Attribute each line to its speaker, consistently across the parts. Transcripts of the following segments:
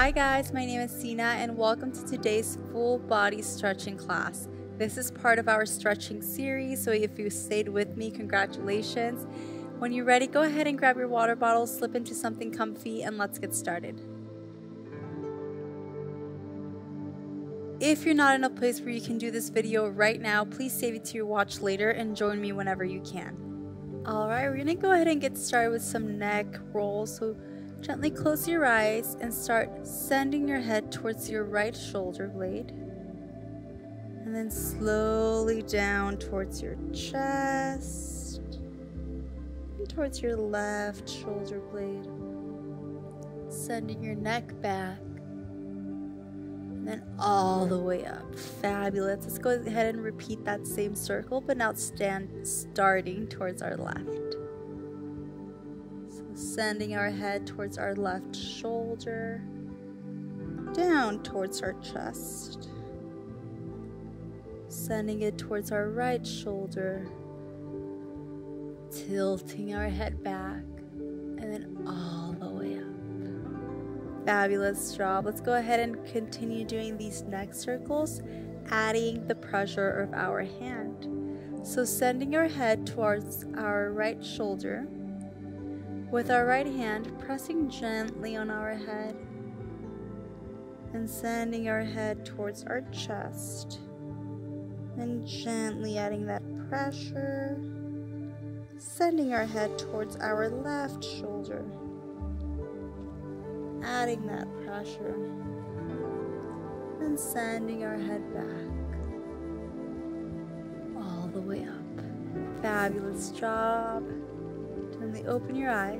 Speaker 1: Hi guys, my name is Sinah and welcome to today's full body stretching class. This is part of our stretching series, so if you stayed with me, congratulations. When you're ready, go ahead and grab your water bottle, slip into something comfy, and let's get started. If you're not in a place where you can do this video right now, please save it to your watch later and join me whenever you can. Alright, we're gonna go ahead and get started with some neck rolls. So gently close your eyes and start sending your head towards your right shoulder blade. And then slowly down towards your chest and towards your left shoulder blade. Sending your neck back and then all the way up. Fabulous. Let's go ahead and repeat that same circle, but now stand starting towards our left. Sending our head towards our left shoulder, down towards our chest, sending it towards our right shoulder, tilting our head back, and then all the way up. Fabulous job. Let's go ahead and continue doing these neck circles, adding the pressure of our hand. So sending our head towards our right shoulder, with our right hand pressing gently on our head, and sending our head towards our chest, and gently adding that pressure, sending our head towards our left shoulder adding that pressure and sending our head back all the way up. Fabulous job. Gently open your eyes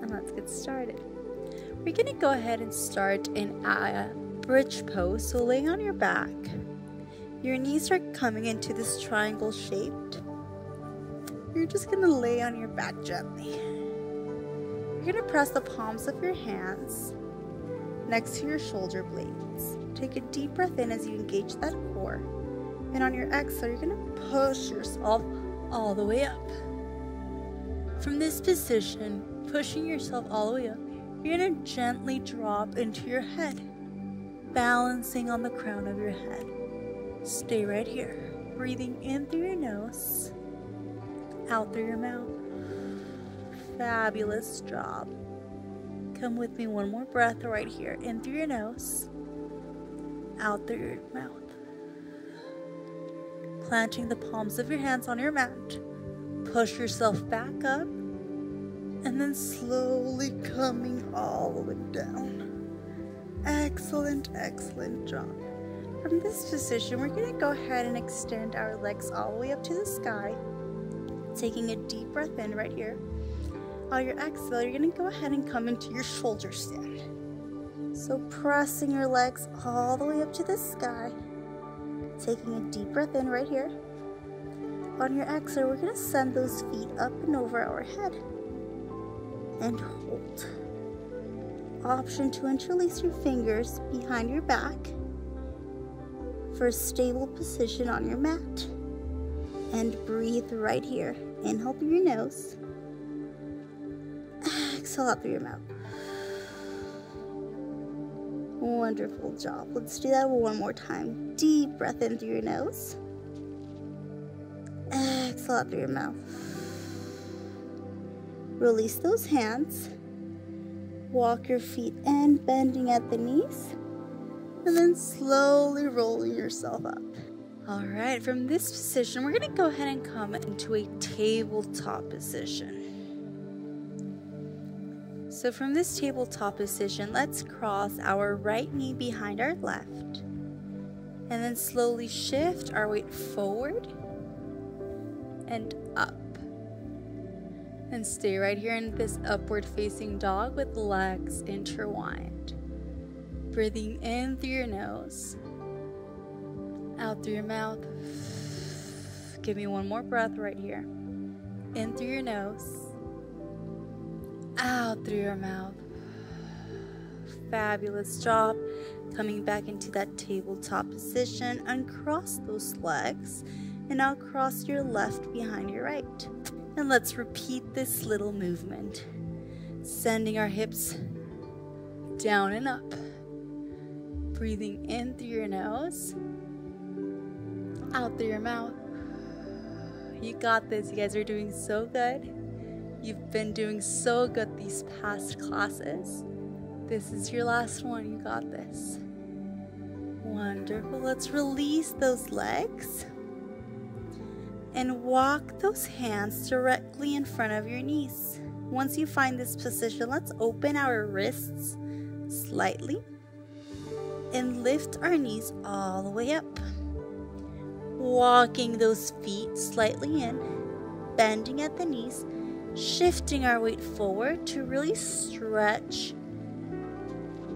Speaker 1: and let's get started. We're going to go ahead and start in a bridge pose. So laying on your back, your knees are coming into this triangle shaped. You're just going to lay on your back gently. You're to press the palms of your hands next to your shoulder blades. Take a deep breath in as you engage that core. And on your exhale, you're going to push yourself all the way up. From this position, pushing yourself all the way up, you're going to gently drop into your head, balancing on the crown of your head. Stay right here, breathing in through your nose, out through your mouth. Fabulous job. Come with me one more breath right here. In through your nose, out through your mouth. Planting the palms of your hands on your mat. Push yourself back up. And then slowly coming all the way down. Excellent, excellent job. From this position, we're to go ahead and extend our legs all the way up to the sky. Taking a deep breath in right here on your exhale, you're to go ahead and come into your shoulder stand. So pressing your legs all the way up to the sky. Taking a deep breath in right here. On your exhale, we're going to send those feet up and over our head. And hold. Option to interlace your fingers behind your back for a stable position on your mat. And breathe right here. Inhale through your nose exhale out through your mouth. Wonderful job. Let's do that one more time. Deep breath in through your nose. Exhale out through your mouth. Release those hands. Walk your feet in, bending at the knees. And then slowly rolling yourself up. All right, from this position, we're gonna go ahead and come into a tabletop position. So from this tabletop position, let's cross our right knee behind our left. And then slowly shift our weight forward and up. And stay right here in this upward facing dog with legs intertwined. Breathing in through your nose, out through your mouth. Give me one more breath right here. In through your nose out through your mouth. Fabulous job. Coming back into that tabletop position. Uncross those legs. And now cross your left behind your right. And let's repeat this little movement. Sending our hips down and up. Breathing in through your nose, out through your mouth. You got this. You guys are doing so good. You've been doing so good these past classes. This is your last one. You got this. Wonderful. Let's release those legs and walk those hands directly in front of your knees. Once you find this position, let's open our wrists slightly and lift our knees all the way up. Walking those feet slightly in, bending at the knees, shifting our weight forward to really stretch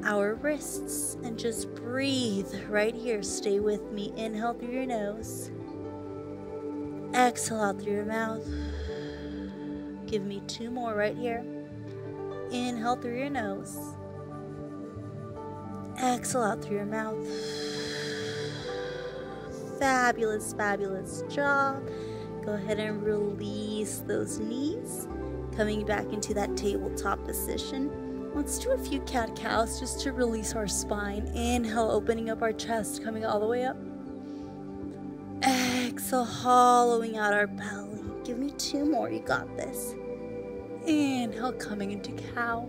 Speaker 1: our wrists and just breathe right here. Stay with me. Inhale through your nose, exhale out through your mouth. Give me two more right here. Inhale through your nose, exhale out through your mouth. Fabulous, fabulous job. Go ahead and release those knees, coming back into that tabletop position. Let's do a few cat cows just to release our spine. Inhale, opening up our chest, coming all the way up. Exhale, hollowing out our belly. Give me two more. You got this. Inhale, coming into cow.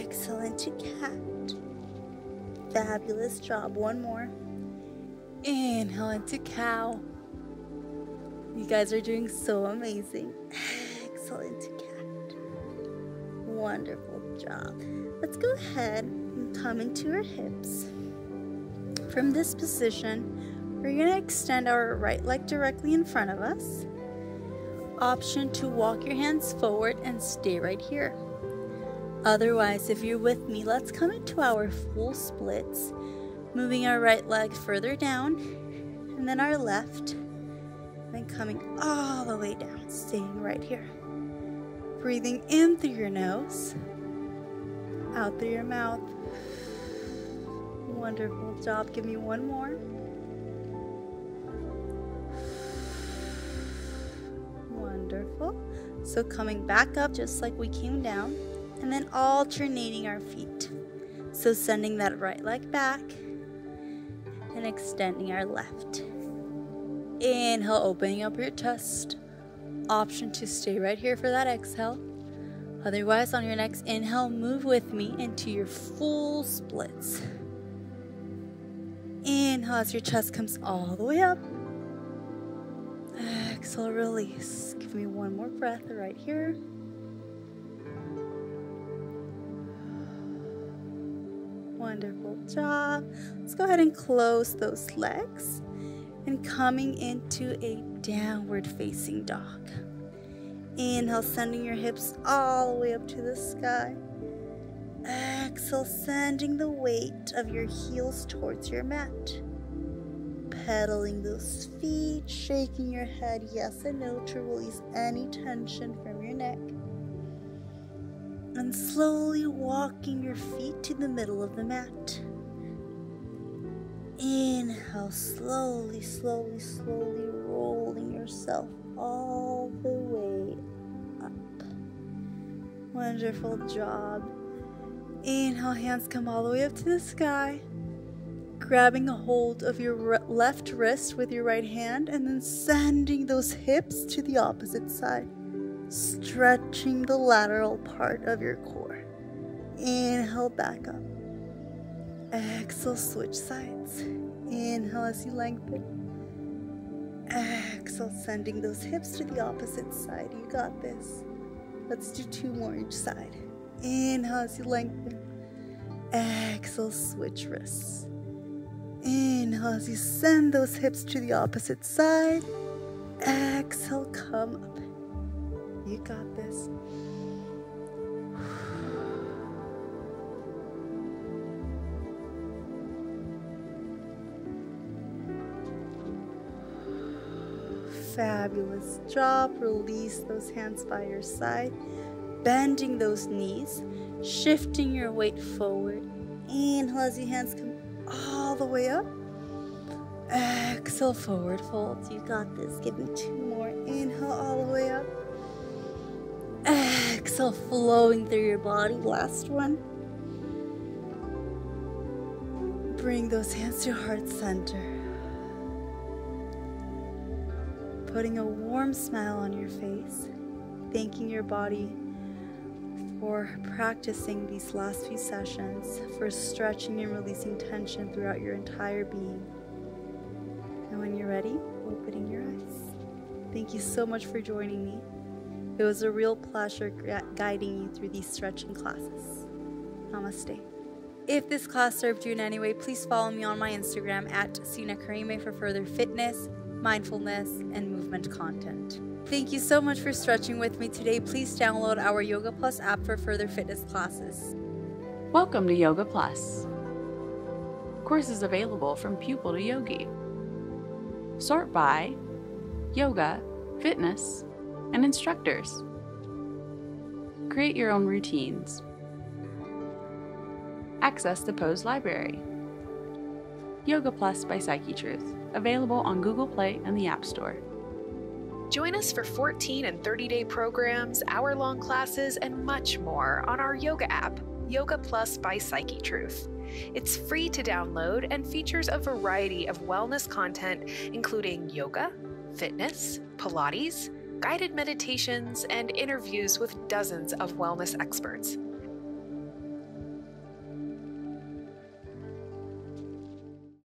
Speaker 1: Exhale into cat. Fabulous job. One more. Inhale into cow. You guys are doing so amazing. Exhale into cat. Wonderful job. Let's go ahead and come into our hips. From this position, we're going to extend our right leg directly in front of us. Option to walk your hands forward and stay right here. Otherwise, if you're with me, let's come into our full splits, moving our right leg further down and then our left, then coming all the way down, staying right here. Breathing in through your nose, out through your mouth. Wonderful job. Give me one more. So coming back up just like we came down, and then alternating our feet. So sending that right leg back and extending our left. Inhale, opening up your chest option to stay right here for that exhale. Otherwise, on your next inhale, move with me into your full splits. Inhale as your chest comes all the way up. Exhale, release. Give me one more breath right here. Wonderful job. Let's go ahead and close those legs and coming into a downward facing dog. Inhale, sending your hips all the way up to the sky. Exhale, sending the weight of your heels towards your mat. Pedaling those feet, shaking your head yes and no to release any tension from your neck. And slowly walking your feet to the middle of the mat. Inhale, slowly, slowly, slowly rolling yourself all the way up. Wonderful job. Inhale, hands come all the way up to the sky. Grabbing a hold of your left wrist with your right hand and then sending those hips to the opposite side. Stretching the lateral part of your core. Inhale, back up. Exhale, switch sides. Inhale as you lengthen. Exhale, sending those hips to the opposite side. You got this. Let's do two more each side. Inhale as you lengthen. Exhale, switch wrists. Inhale as you send those hips to the opposite side. Exhale, come up. You got this. Fabulous job. Release those hands by your side, bending those knees, shifting your weight forward. Inhale as your hands come all the way up. Exhale, forward fold. You got this. Give me two more. Inhale all the way up. Exhale, flowing through your body. Last one. bring those hands to heart center. Putting a warm smile on your face, thanking your body for practicing these last few sessions, for stretching and releasing tension throughout your entire being. And when you're ready, opening your eyes. Thank you so much for joining me. It was a real pleasure guiding you through these stretching classes. Namaste. If this class served you in any way, please follow me on my Instagram at Sinah Karime for further fitness, mindfulness, and movement content. Thank you so much for stretching with me today. Please download our Yoga Plus app for further fitness classes.
Speaker 2: Welcome to Yoga Plus. Courses available from pupil to yogi. Sort by yoga, fitness, and instructors. Create your own routines access the Pose library. Yoga Plus by Psyche Truth, available on Google Play and the App Store.
Speaker 3: Join us for 14 and 30 day programs, hour long classes, and much more on our yoga app, Yoga Plus by Psyche Truth. It's free to download and features a variety of wellness content, including yoga, fitness, Pilates, guided meditations, and interviews with dozens of wellness experts.